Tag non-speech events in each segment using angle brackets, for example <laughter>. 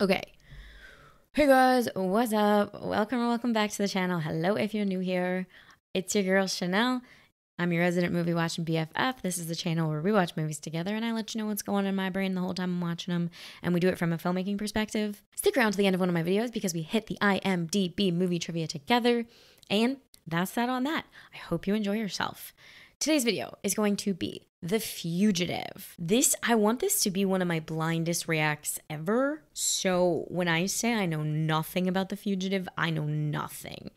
Okay. Hey guys, what's up? Welcome or welcome back to the channel. Hello if you're new here. It's your girl Shanelle. I'm your resident movie watching BFF. This is the channel where we watch movies together and I let you know what's going on in my brain the whole time I'm watching them. And we do it from a filmmaking perspective. Stick around to the end of one of my videos because we hit the IMDb movie trivia together. And that's that on that. I hope you enjoy yourself. Today's video is going to be The Fugitive. This, I want this to be one of my blindest reacts ever. So when I say I know nothing about The Fugitive, I know nothing.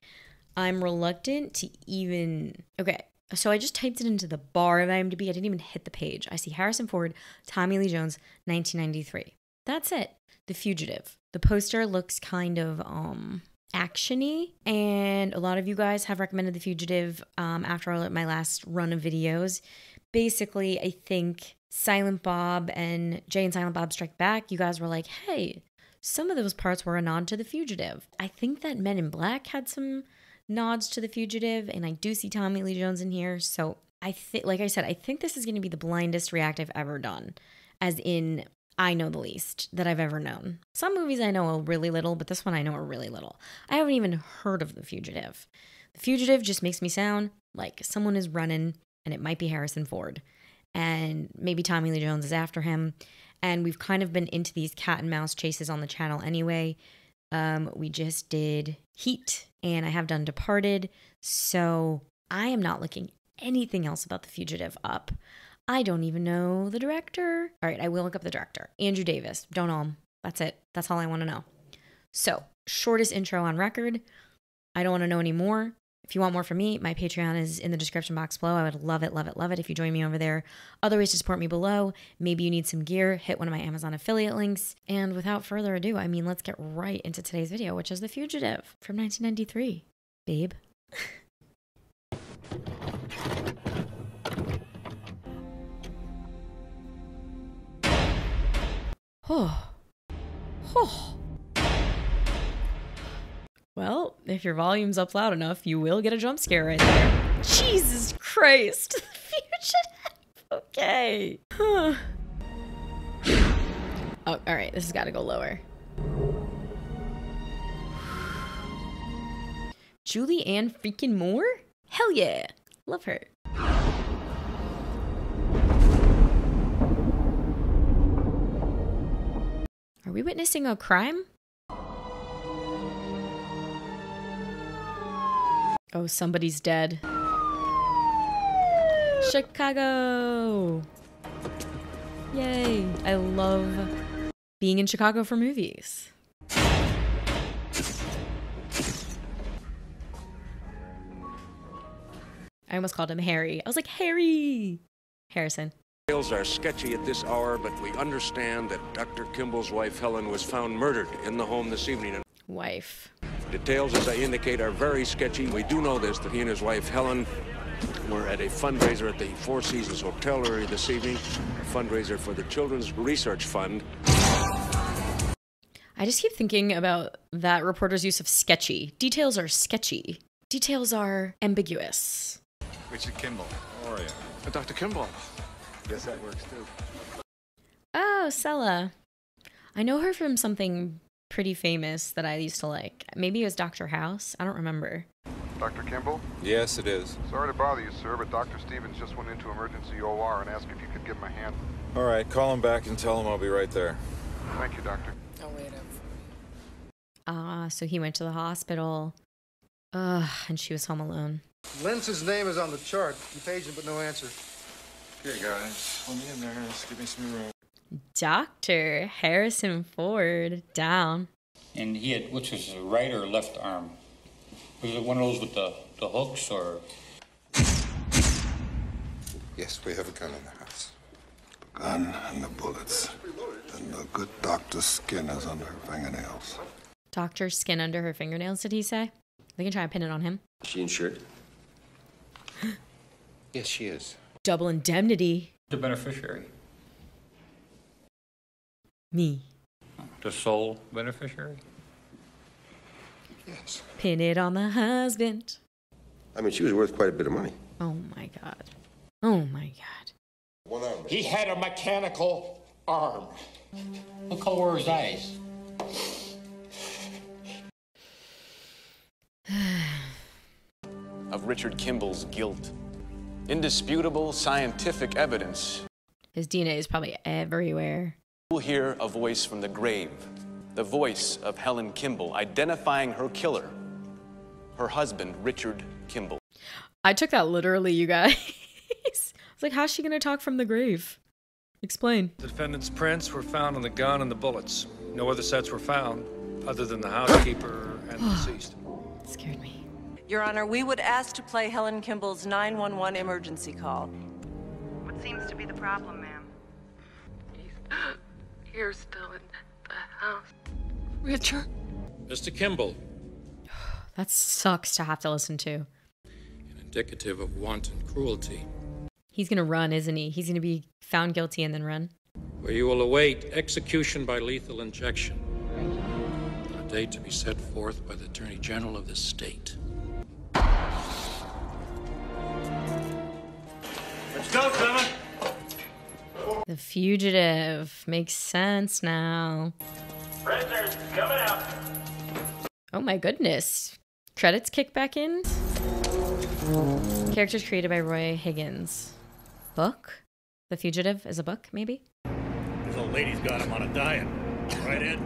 I'm reluctant to even. Okay, so I just typed it into the bar of IMDb. I didn't even hit the page. I see Harrison Ford, Tommy Lee Jones, 1993. That's it. The Fugitive. The poster looks kind of um actiony and a lot of you guys have recommended the fugitive um, after my last run of videos. Basically i think silent bob and jay and silent bob strike back you guys were like hey some of those parts were a nod to the fugitive. I think that men in black had some nods to the fugitive and i do see tommy lee jones in here. So i think like i said i think this is going to be the blindest react i've ever done as in I know the least that I've ever known. Some movies I know a really little, but this one I know a really little. I haven't even heard of The Fugitive. The Fugitive just makes me sound like someone is running and it might be Harrison Ford. And maybe Tommy Lee Jones is after him. And we've kind of been into these cat and mouse chases on the channel anyway. Um, we just did Heat and I have done Departed. So I am not looking anything else about The Fugitive up. I don't even know the director. All right, I will look up the director. Andrew Davis. Don't know him. That's it. That's all I want to know. So, shortest intro on record. I don't want to know any more. If you want more from me, my Patreon is in the description box below. I would love it, love it, love it if you join me over there. Other ways to support me below. Maybe you need some gear, hit one of my Amazon affiliate links. And without further ado, I mean, let's get right into today's video, which is The Fugitive from 1993. Babe. <laughs> Oh. Oh. Well, if your volume's up loud enough, you will get a jump scare right there. Jesus Christ. <laughs> <laughs> okay. Huh. Oh, all right. This has got to go lower. Julianne freaking Moore? Hell yeah. Love her. We witnessing a crime? Oh, somebody's dead. Chicago! Yay! I love being in Chicago for movies. I almost called him Harry. I was like, Harry! Harrison. Details are sketchy at this hour, but we understand that Dr. Kimble's wife Helen was found murdered in the home this evening. Wife. Details, as I indicate, are very sketchy. We do know this, that he and his wife Helen were at a fundraiser at the Four Seasons Hotel earlier this evening, a fundraiser for the Children's Research Fund. I just keep thinking about that reporter's use of sketchy. Details are sketchy. Details are ambiguous. Richard Kimble. How are you? Uh, Dr. Kimble. Guess that works too. Oh, Sela. I know her from something pretty famous that I used to like. Maybe it was Dr. House. I don't remember. Dr. Kimble? Yes, it is. Sorry to bother you, sir, but Dr. Stevens just went into emergency OR and asked if you could give him a hand. All right, call him back and tell him I'll be right there. Thank you, Doctor. I'll wait up. Ah, so he went to the hospital. Ugh, and she was home alone. Lentz's name is on the chart. You paged him, but no answer. Okay, guys, let me in there. Just give me some room. Dr. Harrison Ford down. And he had, which was his right or left arm? Was it one of those with the, the hooks or? Yes, we have a gun in the house. The gun and the bullets. And the good doctor's skin is under her fingernails. Doctor's skin under her fingernails, did he say? They can try and pin it on him. She insured? <gasps> yes, she is double indemnity. The beneficiary? Me. The sole beneficiary? Yes. Pin it on the husband. I mean, she was worth quite a bit of money. Oh my God. Oh my God. He had a mechanical arm. Look over his eyes. <sighs> of Richard Kimble's guilt. Indisputable scientific evidence. His DNA is probably everywhere. We'll hear a voice from the grave, the voice of Helen Kimble, identifying her killer, her husband, Richard Kimble. I took that literally, you guys. <laughs> I was like, how's she gonna talk from the grave? Explain. The defendant's prints were found on the gun and the bullets. No other sets were found, other than the housekeeper and the <sighs> deceased. Scared me. Your Honor, we would ask to play Helen Kimble's 911 emergency call. What seems to be the problem, ma'am? <gasps> He's here still in the house. Richard? Mr. Kimble, <sighs> That sucks to have to listen to. indicative of wanton cruelty, He's gonna run, isn't he? He's gonna be found guilty and then run. where you will await execution by lethal injection. A date to be set forth by the Attorney General of the state. Go, Clement. The fugitive makes sense now. Prisoners coming out. Oh my goodness. Credits kick back in. Characters created by Roy Huggins. Book? The Fugitive is a book, maybe? This old lady's got him on a diet. Right, Ed?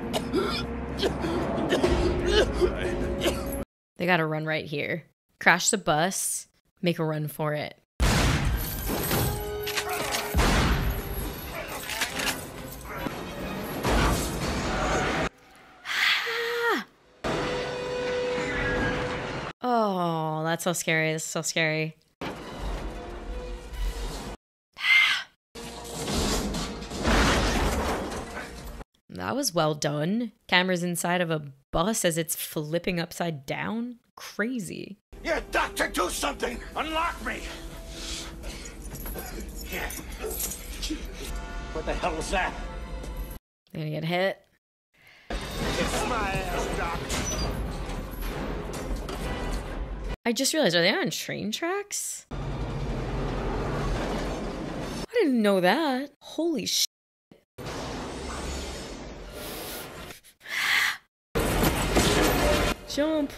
They gotta run right here. Crash the bus, make a run for it. Oh, that's so scary. That's so scary. <sighs> That was well done. Camera's inside of a bus as it's flipping upside down. Crazy. Yeah, doctor, do something! Unlock me! Yeah. What the hell was that? Gonna get hit. Kiss my ass, doc. I just realized, are they on train tracks? I didn't know that. Holy shit. Jump.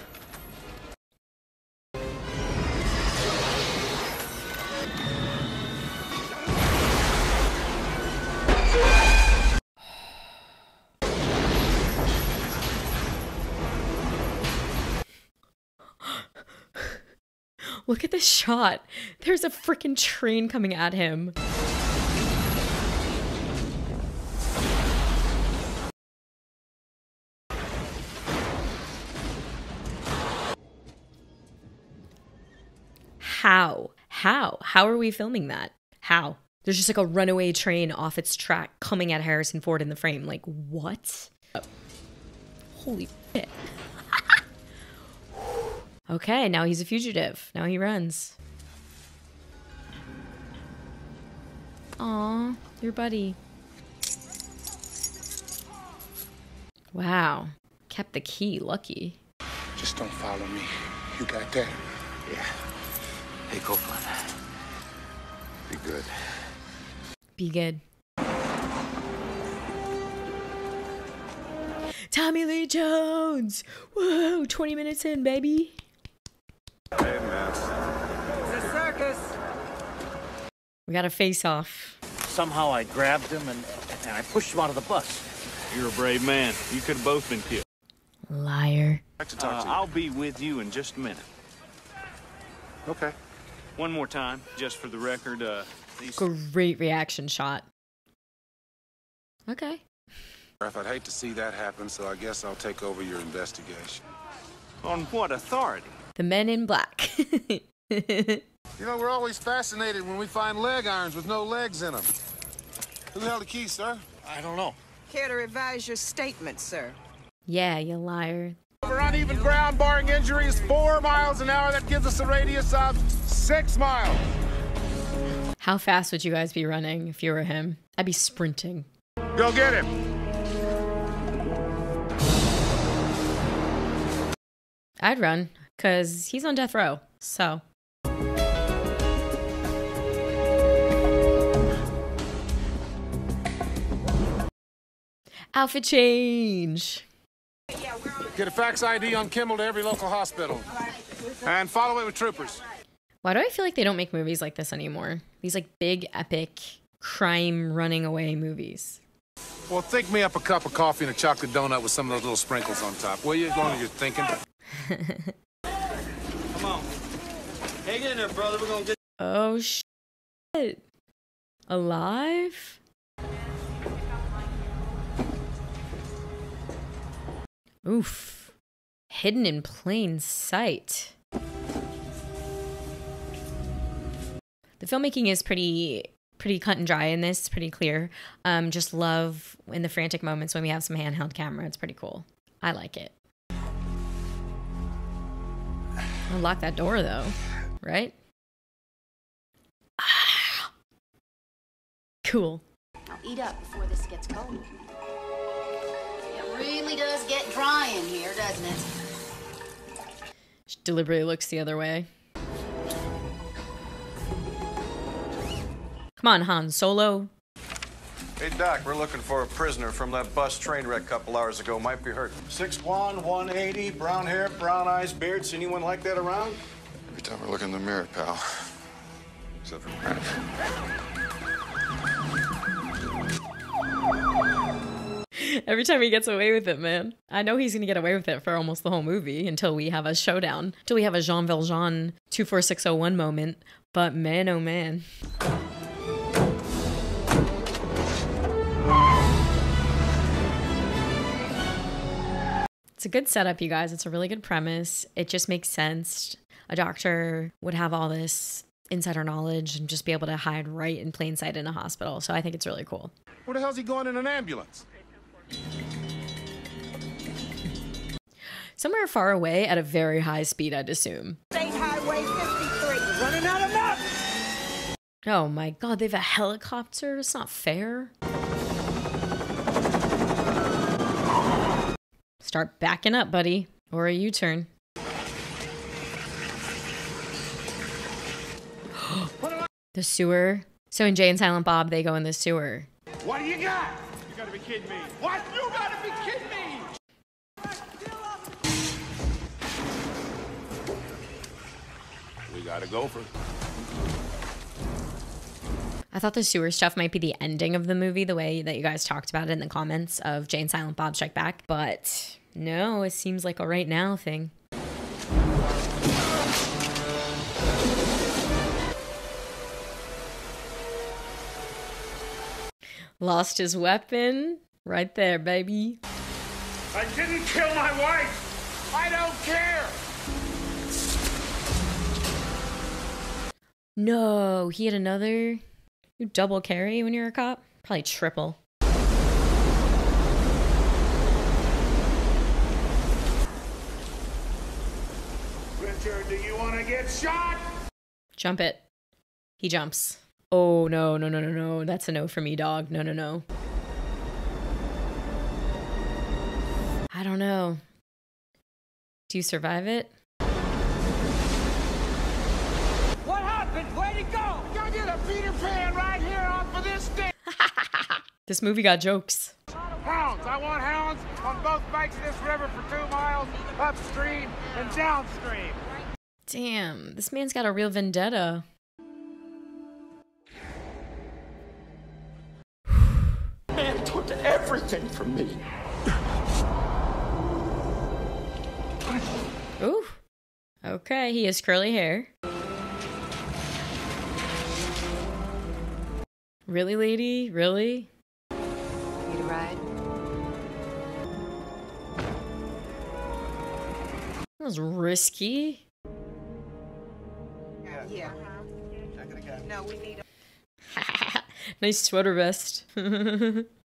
Look at this shot. There's a freaking train coming at him. How? How? How are we filming that? How? There's just like a runaway train off its track coming at Harrison Ford in the frame. Like, what? Holy shit. Okay, now he's a fugitive. Now he runs. Aw, your buddy. Wow. Kept the key. Lucky. Just don't follow me. You got that? Yeah. Hey, Copeland. Be good. Be good. Tommy Lee Jones! Whoa, 20 minutes in, baby. Hey, man. It's a circus. We got a face off. Somehow I grabbed him and, and I pushed him out of the bus. You're a brave man. You could have both been killed. Liar. Uh, I'll be with you in just a minute. Okay. One more time, just for the record. Uh, these Great reaction shot. Okay. Ralph, I'd hate to see that happen, so I guess I'll take over your investigation. on what authority? The men in black. <laughs> You know, we're always fascinated when we find leg irons with no legs in them. Who held the key, sir? I don't know. Care to revise your statement, sir? yeah, you liar. Over uneven ground, barring injuries, four miles an hour. That gives us a radius of six miles. How fast would you guys be running if you were him? I'd be sprinting. Go get him. I'd run because he's on death row. So. Outfit change. Yeah, we're on Get a fax ID on Kimble to every local hospital. And follow it with troopers. Why do I feel like they don't make movies like this anymore? These like big, epic crime running away movies. Well, think me up a cup of coffee and a chocolate donut with some of those little sprinkles on top, will you? As long as you're thinking. <laughs> Come on. Hang in there, brother. We're gonna get. Oh shit. Alive? Oof. Hidden in plain sight. The filmmaking is pretty pretty cut and dry in this, pretty clear. Um just love in the frantic moments when we have some handheld camera. It's pretty cool. I like it. I'll lock that door though, right? <sighs> Cool. Now eat up before this gets cold. It really does get dry in here, doesn't it? She deliberately looks the other way. Come on, Han Solo. Hey, Doc, we're looking for a prisoner from that bus train wreck a couple hours ago. Might be hurt. 6'1", 180, brown hair, brown eyes, beard. See anyone like that around? Every time I look in the mirror, pal. Except for <laughs> Every time he gets away with it, man. I know he's gonna get away with it for almost the whole movie until we have a showdown, until we have a Jean Valjean 24601 moment. But man, oh man. It's a good setup, you guys. It's a really good premise. It just makes sense. A doctor would have all this insider knowledge and just be able to hide right in plain sight in a hospital. So I think it's really cool. Where the hell's he going in an ambulance? Somewhere far away at a very high speed, I'd assume. State Highway 53. Running out of nuts. Oh my god, they have a helicopter? It's not fair. Start backing up, buddy, or a U turn. <gasps> the sewer. So in Jay and Silent Bob, they go in the sewer. What do you got? You gotta be kidding me. What? You gotta be kidding me! We gotta go for I thought the sewer stuff might be the ending of the movie, the way that you guys talked about it in the comments of Jay and Silent Bob Strike Back. But no, it seems like a right now thing. Lost his weapon. Right there, baby. I didn't kill my wife! I don't care! No, he had another. You double carry when you're a cop? Probably triple. Richard, do you wanna get shot? Jump it. He jumps. Oh, no, no, no, no, no. That's a no for me, dog. No, no, no. I don't know. Do you survive it? What happened? Where'd he go? Go get a Peter Pan right here off of this stick! <laughs> This movie got jokes. Hounds! I want hounds on both banks of this river for two miles, upstream and downstream. Damn, this man's got a real vendetta. Everything from me. Ooh. Okay, he has curly hair. Really, lady? Really? Need a ride? That was risky. Yeah. No, we need <laughs> nice sweater vest. <laughs>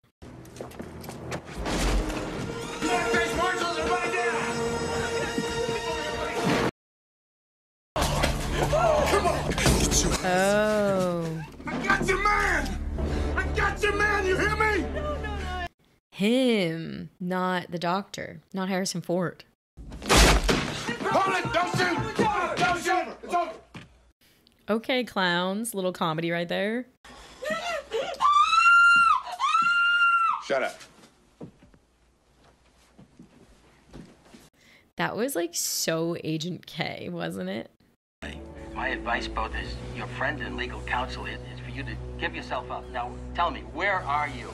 not the doctor, not Harrison Ford. Hold it! Don't shoot! Don't shoot! It's over! Okay, clowns. Little comedy right there. Shut up. That was like so Agent K, wasn't it? My advice, both as your friend and legal counsel, is, is for you to give yourself up. Now, tell me, where are you?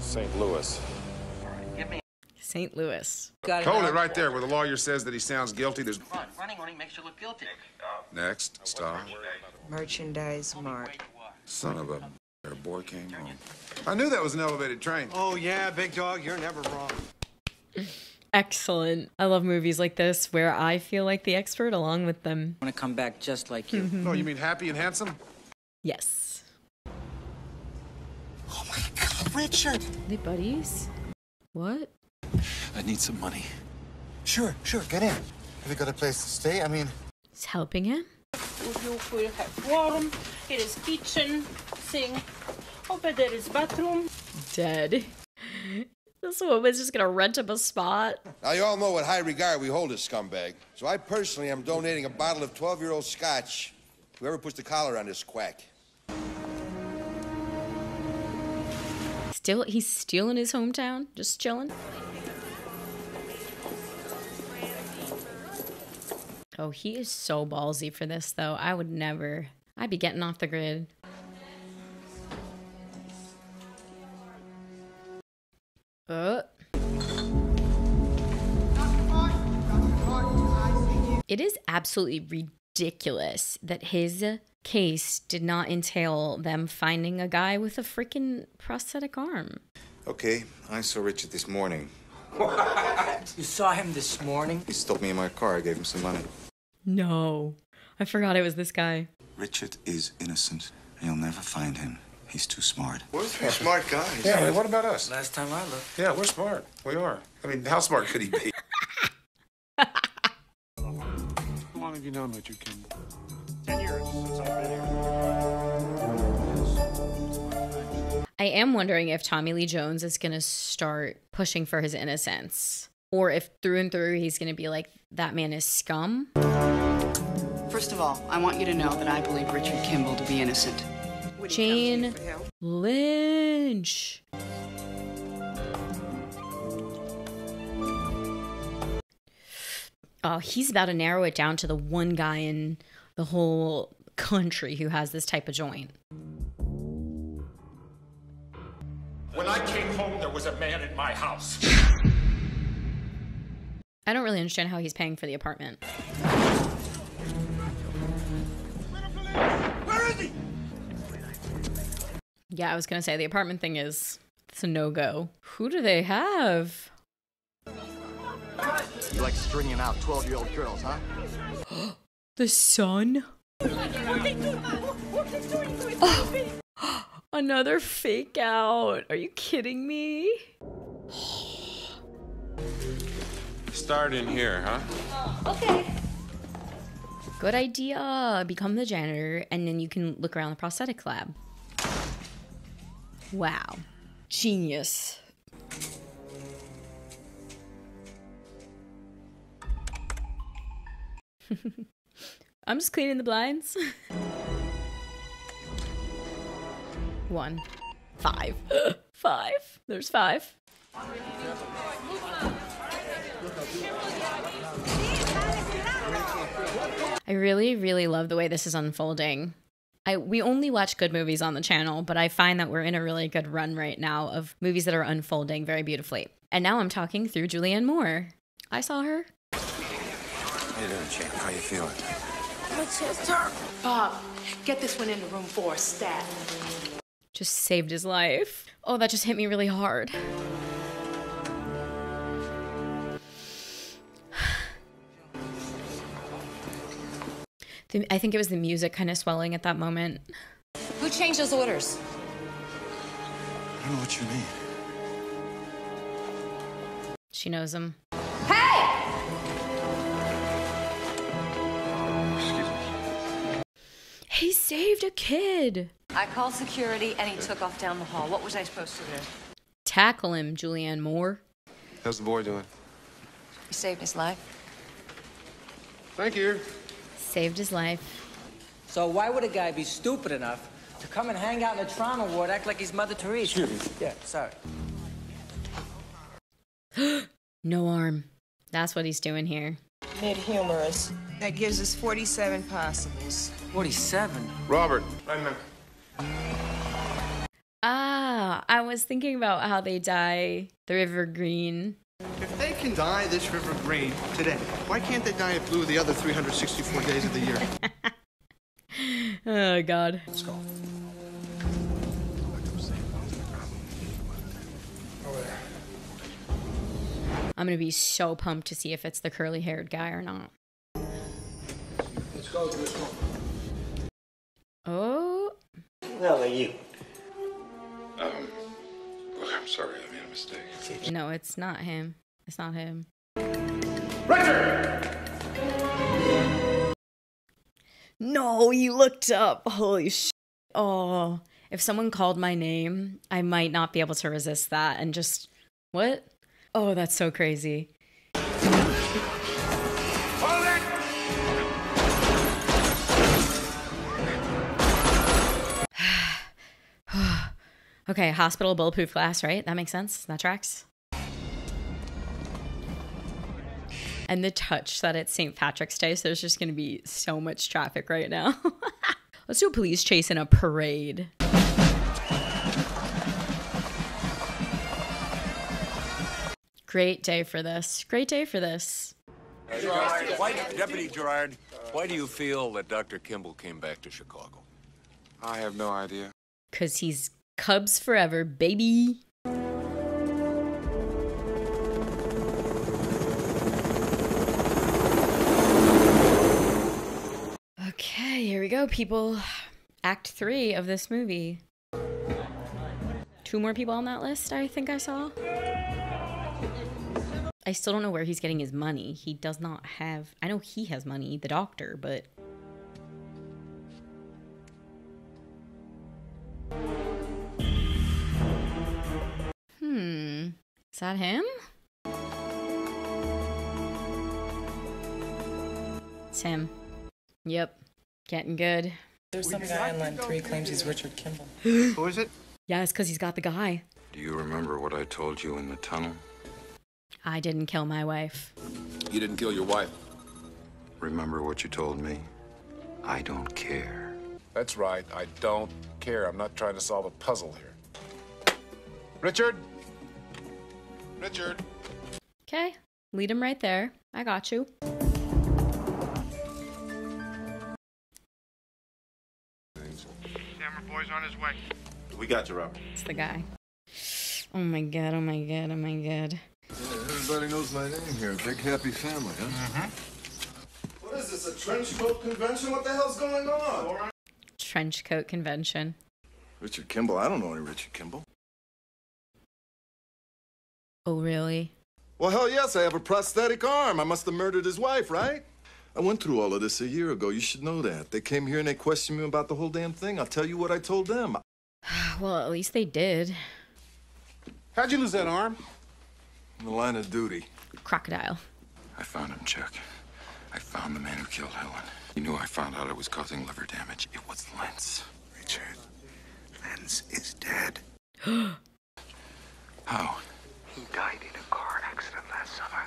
St. Louis. Give me. St. Louis. Hold it right there where the lawyer says that he sounds guilty. There's Run. Running only makes you look guilty. next. Stop. Merchandise mart. Son of a their boy came home. I knew that was an elevated train. Oh, yeah, big dog, you're never wrong. Excellent. I love movies like this where I feel like the expert along with them. I want to come back just like you. Oh, you mean happy and handsome? Yes. Oh my god, Richard! They buddies? What? I need some money. Sure, sure, get in. Have you got a place to stay? I mean, He's helping him? You will have warm. Here is kitchen, sink. Over there is bathroom. Dead. This woman's just gonna rent him a spot. Now, you all know what high regard we hold this scumbag. So I personally am donating a bottle of 12 year old scotch. Whoever puts the collar on this quack. Still, he's still in his hometown, just chilling. Oh, he is so ballsy for this, though. I would never. I'd be getting off the grid. Uh. It is absolutely ridiculous that his case did not entail them finding a guy with a freaking prosthetic arm. Okay, I saw Richard this morning. <laughs> You saw him this morning? He stopped me in my car. I gave him some money. No. I forgot it was this guy. Richard is innocent, and you'll never find him. He's too smart. We're three smart guys. Yeah, I mean, what about us? Last time I looked. Yeah, we're smart. We are. I mean, how smart could he be? <laughs> How long have you known Richard Kimble? Ten years since I've been here. I am wondering if Tommy Lee Jones is going to start pushing for his innocence. Or if through and through he's going to be like, that man is scum. First of all, I want you to know that I believe Richard Kimble to be innocent. Jane Lynch. Oh, he's about to narrow it down to the one guy in the whole country who has this type of joint. When I came home, there was a man in my house. I don't really understand how he's paying for the apartment. Yeah, I was gonna say the apartment thing is it's a no go. Who do they have? you like stringing out 12 year old girls, huh? <gasps> The son? <gasps> Another fake out. Are you kidding me? <gasps> Start in here, huh? Okay. Good idea. Become the janitor, and then you can look around the prosthetic lab. Wow. Genius. <laughs> I'm just cleaning the blinds. <laughs> One. Five. <gasps> five. There's five. I really, really love the way this is unfolding. I we only watch good movies on the channel, but I find that we're in a really good run right now of movies that are unfolding very beautifully. And now I'm talking through Julianne Moore. I saw her. How you doing, champ? How you feeling? My chest hurt. Bob, get this one into room for four, stat. Just saved his life. Oh, that just hit me really hard. The- I think it was the music kind of swelling at that moment. Who changed those orders? I don't know what you mean. She knows him. Hey! He saved a kid. I called security and he took off down the hall. What was I supposed to do? Tackle him, Julianne Moore. How's the boy doing? He saved his life. Thank you. Saved his life. So why would a guy be stupid enough to come and hang out in the Toronto ward, act like he's Mother Teresa? Excuse me. Yeah, sorry. <gasps> no arm. That's what he's doing here. Mid humerus. That gives us 47 possibles. 47? Robert, right now. Ah, I was thinking about how they dye the river green. If they can dye this river green today, why can't they dye it blue the other 364 days of the year? <laughs> Oh god. Let's go. I'm gonna be so pumped to see if it's the curly haired guy or not. Let's go to this one. Oh, Well, are you? Um, look, I'm sorry, I made a mistake. no, it's not him. It's not him. No, he looked up. Holy sh! Oh, if someone called my name, I might not be able to resist that and just what? Oh, that's so crazy. Okay, hospital bulletproof glass, right? That makes sense. That tracks. And the touch that it's St. Patrick's Day, so there's just gonna be so much traffic right now. <laughs> Let's do a police chase in a parade. Great day for this. Great day for this. Why, Deputy Gerard, why do you feel that Dr. Kimble came back to Chicago? I have no idea. Cause he's Cubs forever, baby. Okay, here we go, people. Act three of this movie. Two more people on that list, I think I saw. I still don't know where he's getting his money. He does not have. I know he has money, the doctor, but. Is that him? It's him. Yep. Getting good. There's some guy on line three claims he's Richard Kimble. <gasps> Who is it? Yeah, it's because he's got the guy. Do you remember what I told you in the tunnel? I didn't kill my wife. You didn't kill your wife. Remember what you told me? I don't care. That's right. I don't care. I'm not trying to solve a puzzle here. Richard? Richard? Okay. Lead him right there. I got you. Camera boy's on his way. We got you, Robert. It's the guy. Oh my god, oh my god, oh my god. everybody knows my name here. Big happy family, huh? Mm-hmm. What is this, a trench coat convention? What the hell's going on? Trench coat convention. Richard Kimble. I don't know any Richard Kimble. Oh, really? Well, hell yes, I have a prosthetic arm. I must have murdered his wife, right? I went through all of this a year ago. You should know that. They came here and they questioned me about the whole damn thing. I'll tell you what I told them. <sighs> Well, at least they did. How'd you lose that arm? In the line of duty. Crocodile. I found him, Chuck. I found the man who killed Helen. He knew I found out it was causing liver damage. It was Lentz. Richard, Lentz is dead. <gasps> How? He died in a car accident last summer.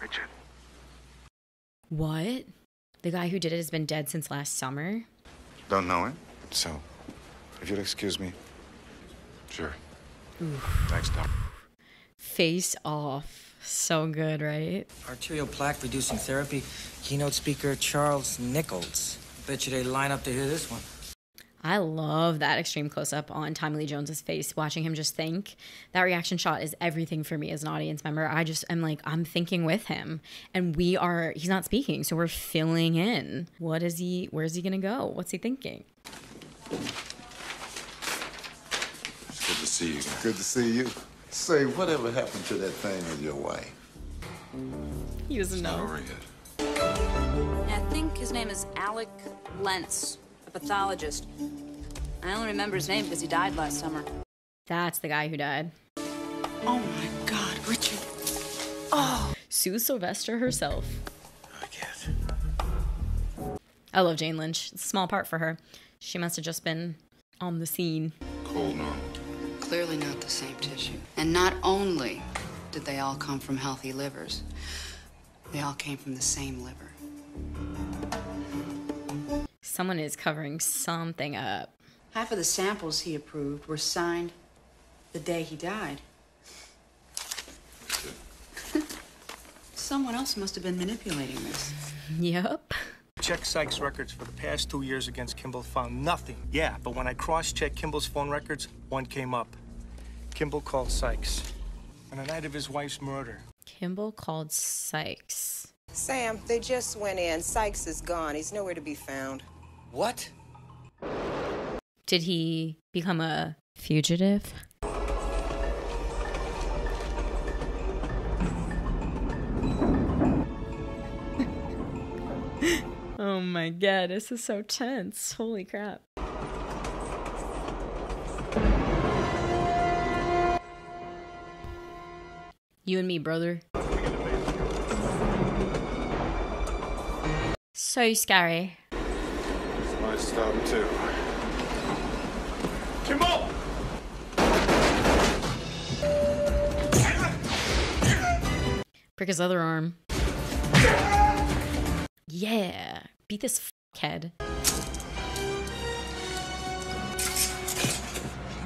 Richard, What? The guy who did it has been dead since last summer? Don't know him. So, if you'll excuse me. Sure. Thanks, Doc. Face off. So good, right? Arterial plaque reducing therapy. Keynote speaker Charles Nichols. Bet you they line up to hear this one. I love that extreme close up on Tommy Lee Jones's face, watching him just think. That reaction shot is everything for me as an audience member. I just am like, I'm thinking with him. And we are, he's not speaking, so we're filling in. What is he, where's he gonna go? What's he thinking? It's good to see you. Good to see you. Say, whatever happened to that thing with your wife? He doesn't Not know. over yet. I think his name is Alec Lentz, a pathologist. I only remember his name because he died last summer. That's the guy who died. Oh my God, Richard. Oh. Sue Sylvester herself. I guess. I love Jane Lynch. It's a small part for her. She must have just been on the scene. Cold normal. Clearly not the same tissue. And not only did they all come from healthy livers. They all came from the same liver. Someone is covering something up. Half of the samples he approved were signed the day he died. <laughs> Someone else must have been manipulating this. Yep. Checked Sykes' records for the past two years against Kimble, found nothing. Yeah, but when I cross-checked Kimble's phone records, one came up. Kimble called Sykes on the night of his wife's murder. Kimble called Sykes. Sam, they just went in. Sykes is gone. He's nowhere to be found. What? Did he become a fugitive? <laughs> oh my god, this is so tense. Holy crap. You and me, brother. So scary. It's my stop too. Kimble! Break his other arm. Yeah. Beat this fuckhead.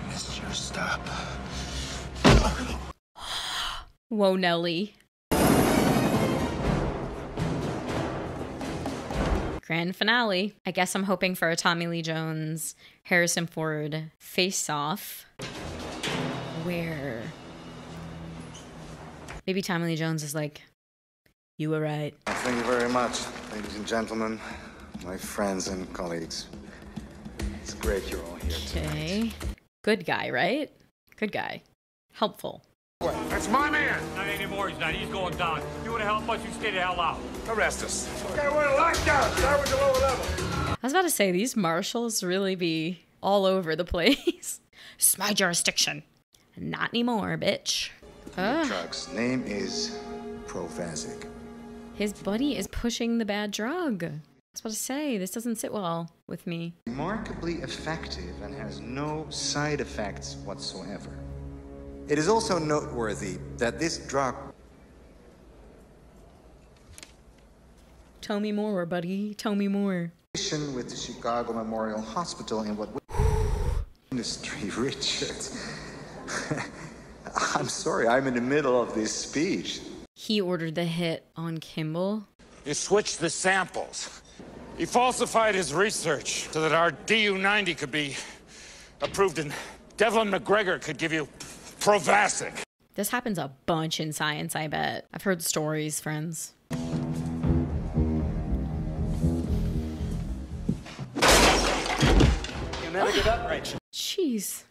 Missed your stop. <gasps> Whoa, Nelly. Grand finale. I guess I'm hoping for a Tommy Lee Jones, Harrison Ford face off. Where maybe Tommy Lee Jones is like, You were right. Thank you very much, ladies and gentlemen, my friends and colleagues. It's great you're all here. Okay. Good guy, right? Good guy. Helpful. That's my man. Not anymore. He's not. He's going down. You want to help us? You stay the hell out. Arrest us. Okay, we're locked down. Start with the lower level. I was about to say, these marshals really be all over the place. <laughs> it's my jurisdiction. Not anymore, bitch. Ah, Drugs. Name is Provasic. his buddy is pushing the bad drug. I was about to say, this doesn't sit well with me. Remarkably effective and has no side effects whatsoever. It is also noteworthy that this drug Tell me more, buddy. Tell me more. combination with the Chicago Memorial Hospital in what industry, <laughs> Richard. <laughs> I'm sorry, I'm in the middle of this speech. He ordered the hit on Kimble. You switched the samples. He falsified his research so that RDU-90 could be approved and Devlin McGregor could give you Provasic. This happens a bunch in science, I bet. I've heard stories, friends. You'll never give up, Rachel. Jeez.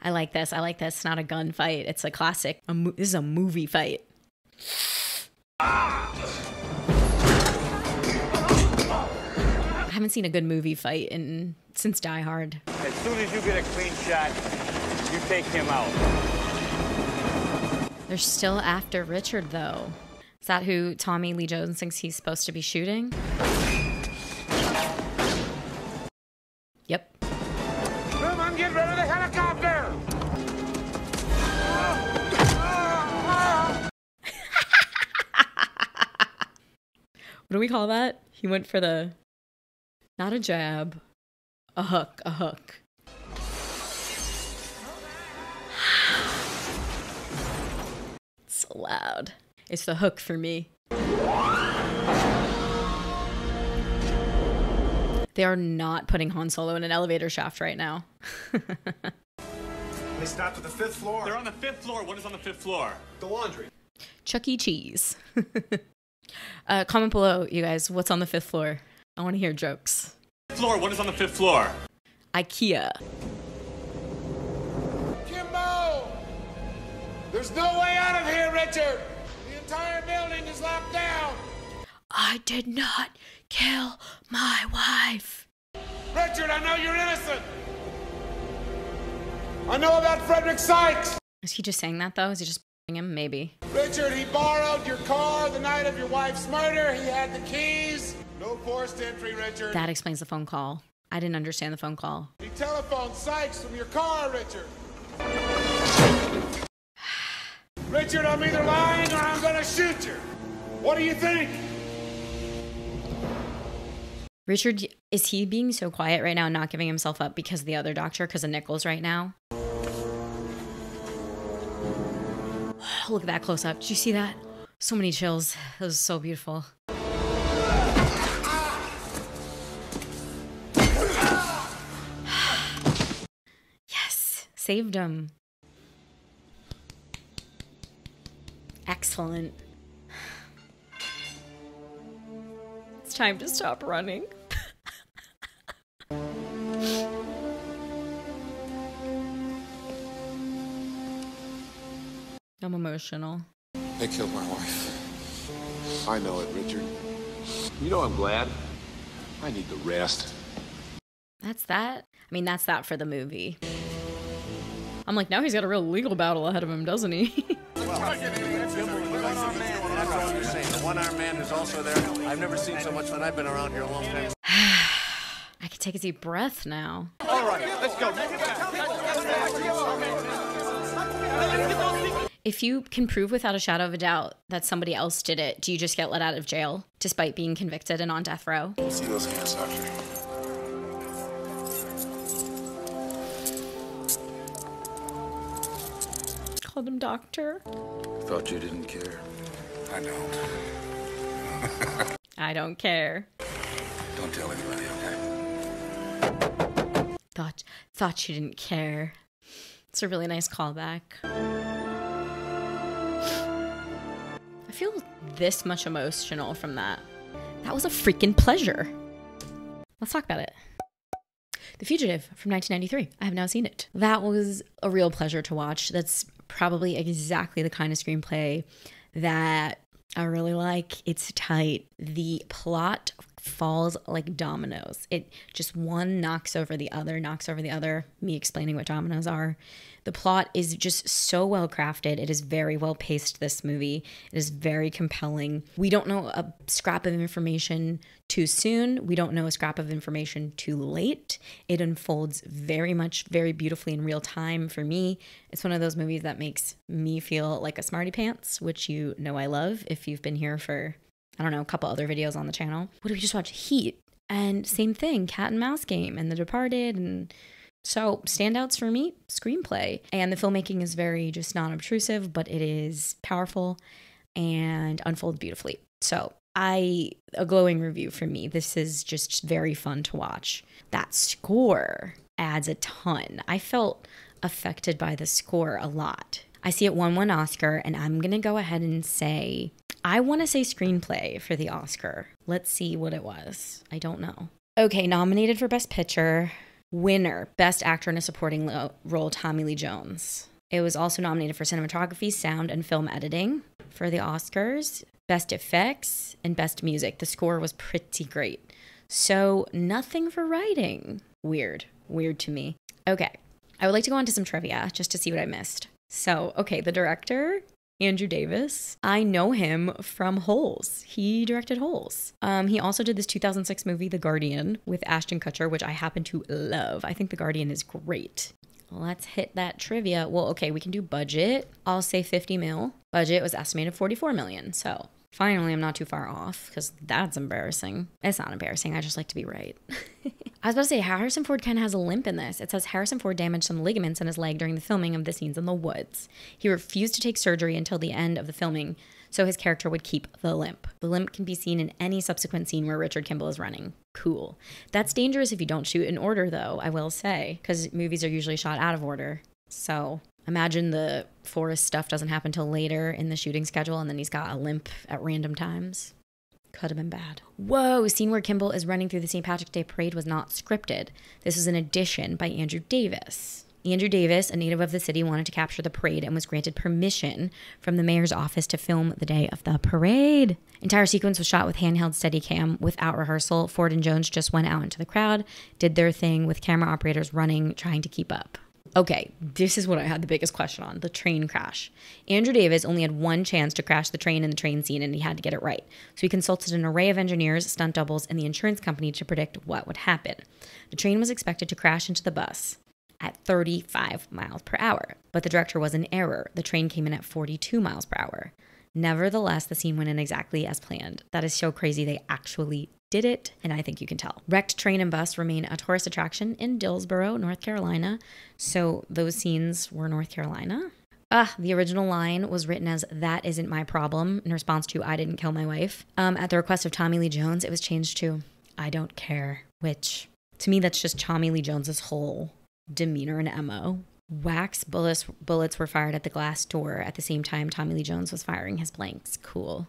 I like this. I like this. It's not a gunfight. It's a classic. A this is a movie fight. I haven't seen a good movie fight in since Die Hard. As soon as you get a clean shot, you take him out. They're still after Richard, though. Is that who Tommy Lee Jones thinks he's supposed to be shooting? Yep. Come get rid of the helicopter! <laughs> What do we call that? He went for the not a jab, a hook, a hook. <sighs> It's so loud. It's the hook for me. They are not putting Han Solo in an elevator shaft right now. <laughs> They stopped at the fifth floor. They're on the fifth floor. What is on the fifth floor? The laundry. Chuck E. Cheese. <laughs> uh, comment below, you guys. What's on the fifth floor? I want to hear jokes. Floor. What is on the fifth floor? IKEA. Kimbo! There's no way out of here, Richard! The entire building is locked down! I did not kill my wife. Richard, I know you're innocent! I know about Frederick Sykes! Is he just saying that though? Is he just him? Maybe. Richard, he borrowed your car the night of your wife's murder. He had the keys. No forced entry, Richard. That explains the phone call. I didn't understand the phone call. He telephoned Sykes from your car, Richard. <sighs> Richard, I'm either lying or I'm gonna shoot you. What do you think? Richard, is he being so quiet right now, not giving himself up because of the other doctor, because of Nichols right now? <sighs> Look at that close up. Did you see that? So many chills. It was so beautiful. Saved him. Excellent. It's time to stop running. <laughs> I'm emotional. They killed my wife. I know it, Richard. You know I'm glad. I need the rest. That's that. I mean, that's that for the movie. I'm like, now he's got a real legal battle ahead of him, doesn't he? The one-armed man is also there. I've never seen so much fun. I've been around here a long time. I can take a deep breath now. All right, let's go. If you can prove without a shadow of a doubt that somebody else did it, do you just get let out of jail despite being convicted and on death row? See those hands, Doctor. Called him doctor. Thought you didn't care. I don't. <laughs> I don't care. Don't tell anybody, okay? Thought thought you didn't care. It's a really nice callback. I feel this much emotional from that. That was a freaking pleasure. Let's talk about it. The Fugitive from 1993. I have now seen it. That was a real pleasure to watch. That's probably exactly the kind of screenplay that I really like. It's tight. The plot falls like dominoes. It just one knocks over the other, knocks over the other. Me explaining what dominoes are. The plot is just so well crafted. It is very well paced, this movie. It is very compelling. We don't know a scrap of information too soon. We don't know a scrap of information too late. It unfolds very much, very beautifully in real time for me. It's one of those movies that makes me feel like a smarty pants, which you know I love if you've been here for, I don't know, a couple other videos on the channel. What did we just watch? Heat. And same thing, Cat and Mouse Game and The Departed and so, standouts for me, screenplay. And the filmmaking is very just non obtrusive, but it is powerful and unfolds beautifully. So, I, a glowing review for me. This is just very fun to watch. That score adds a ton. I felt affected by the score a lot. I see it won one Oscar, and I'm to go ahead and say, I want to say screenplay for the Oscar. Let's see what it was. I don't know. Okay, nominated for Best Picture. Winner, Best Actor in a Supporting Role, Tommy Lee Jones. It was also nominated for cinematography, sound, and film editing for the Oscars, Best Effects, and Best Music. The score was pretty great. So, nothing for writing. Weird. Weird to me. Okay. I would like to go on to some trivia just to see what I missed. So, okay, the director, Andrew Davis. I know him from Holes. He directed Holes. Um, he also did this 2006 movie, The Guardian, with Ashton Kutcher, which I happen to love. I think The Guardian is great. Let's hit that trivia. Well, okay, we can do budget. I'll say 50 mil. Budget was estimated 44 million. So finally, I'm not too far off because that's embarrassing. It's not embarrassing. I just like to be right. <laughs> I was about to say Harrison Ford kind of has a limp in this. It says Harrison Ford damaged some ligaments in his leg during the filming of the scenes in the woods. He refused to take surgery until the end of the filming, so his character would keep the limp. The limp can be seen in any subsequent scene where Richard Kimble is running. Cool. That's dangerous if you don't shoot in order, though, I will say, because movies are usually shot out of order. So imagine the forest stuff doesn't happen till later in the shooting schedule, and then he's got a limp at random times. Could have been bad. Whoa, scene where Kimble is running through the St. Patrick's Day parade was not scripted. This was an addition by Andrew Davis. Andrew Davis, a native of the city, wanted to capture the parade and was granted permission from the mayor's office to film the day of the parade. Entire sequence was shot with handheld Steadicam without rehearsal. Ford and Jones just went out into the crowd, did their thing with camera operators running, trying to keep up. Okay, this is what I had the biggest question on the train crash. Andrew Davis only had one chance to crash the train in the train scene and he had to get it right. So he consulted an array of engineers, stunt doubles, and the insurance company to predict what would happen. The train was expected to crash into the bus at 35 miles per hour, but the director was in error. The train came in at 42 miles per hour. Nevertheless, the scene went in exactly as planned. That is so crazy. They actually did it, and I think you can tell. Wrecked train and bus remain a tourist attraction in Dillsboro, North Carolina. So those scenes were North Carolina. Ah, the original line was written as "That isn't my problem" in response to "I didn't kill my wife." Um, at the request of Tommy Lee Jones, it was changed to "I don't care," which to me that's just Tommy Lee Jones's whole demeanor and mo. Wax bullets bullets were fired at the glass door at the same time Tommy Lee Jones was firing his blanks. Cool.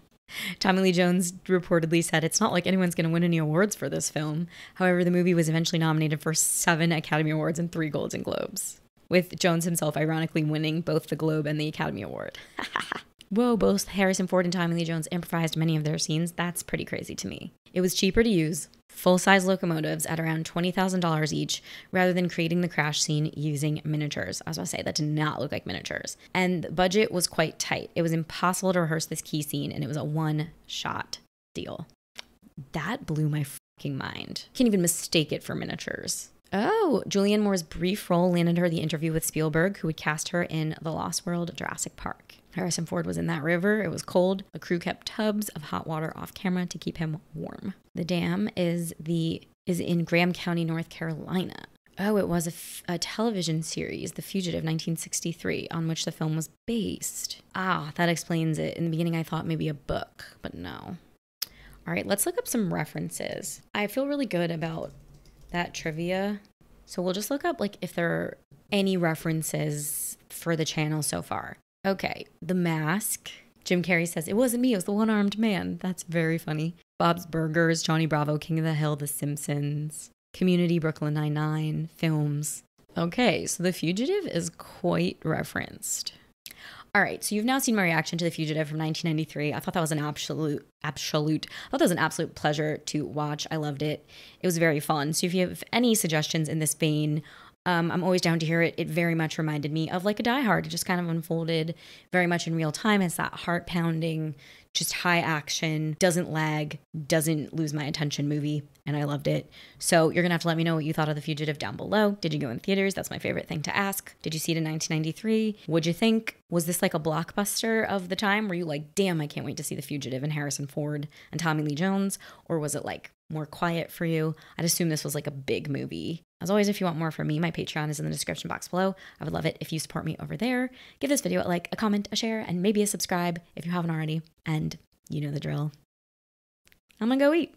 Tommy Lee Jones reportedly said it's not like anyone's going to win any awards for this film. However, the movie was eventually nominated for seven Academy Awards and three Golden Globes, with Jones himself ironically winning both the Globe and the Academy Award. <laughs> Whoa, both Harrison Ford and Tommy Lee Jones improvised many of their scenes. That's pretty crazy to me. It was cheaper to use full size locomotives at around $20,000 each rather than creating the crash scene using miniatures. I was to say, that did not look like miniatures. And the budget was quite tight. It was impossible to rehearse this key scene, and it was a one shot deal. That blew my fucking mind. Can't even mistake it for miniatures. Oh, Julianne Moore's brief role landed her the interview with Spielberg, who would cast her in The Lost World Jurassic Park. Harrison Ford was in that river. It was cold. The crew kept tubs of hot water off camera to keep him warm. The dam is the is in Graham County, North Carolina. Oh, it was a, television series, The Fugitive 1963, on which the film was based. Ah, that explains it. In the beginning, I thought maybe a book, but no. All right, let's look up some references. I feel really good about that trivia. So we'll just look up like if there are any references for the channel so far. Okay, The Mask. Jim Carrey says, It wasn't me, it was the one armed man. That's very funny. Bob's Burgers, Johnny Bravo, King of the Hill, The Simpsons, Community, Brooklyn Nine-Nine, films. Okay, so The Fugitive is quite referenced. All right, so you've now seen my reaction to The Fugitive from 1993. I thought that was an absolute, absolute, I thought that was an absolute pleasure to watch. I loved it. It was very fun. So if you have any suggestions in this vein, um, I'm always down to hear it. It very much reminded me of like a Die Hard. It just kind of unfolded very much in real time. It's that heart pounding, just high action, doesn't lag, doesn't lose my attention movie, and I loved it. So you're gonna have to let me know what you thought of The Fugitive down below. Did you go in theaters? That's my favorite thing to ask. Did you see it in 1993? What'd you think? Was this like a blockbuster of the time? Were you like, damn, I can't wait to see The Fugitive and Harrison Ford and Tommy Lee Jones? Or was it like more quiet for you? I'd assume this was like a big movie. As always, if you want more from me, my Patreon is in the description box below. I would love it if you support me over there. Give this video a like, a comment, a share, and maybe a subscribe if you haven't already. And you know the drill. I'm gonna go eat.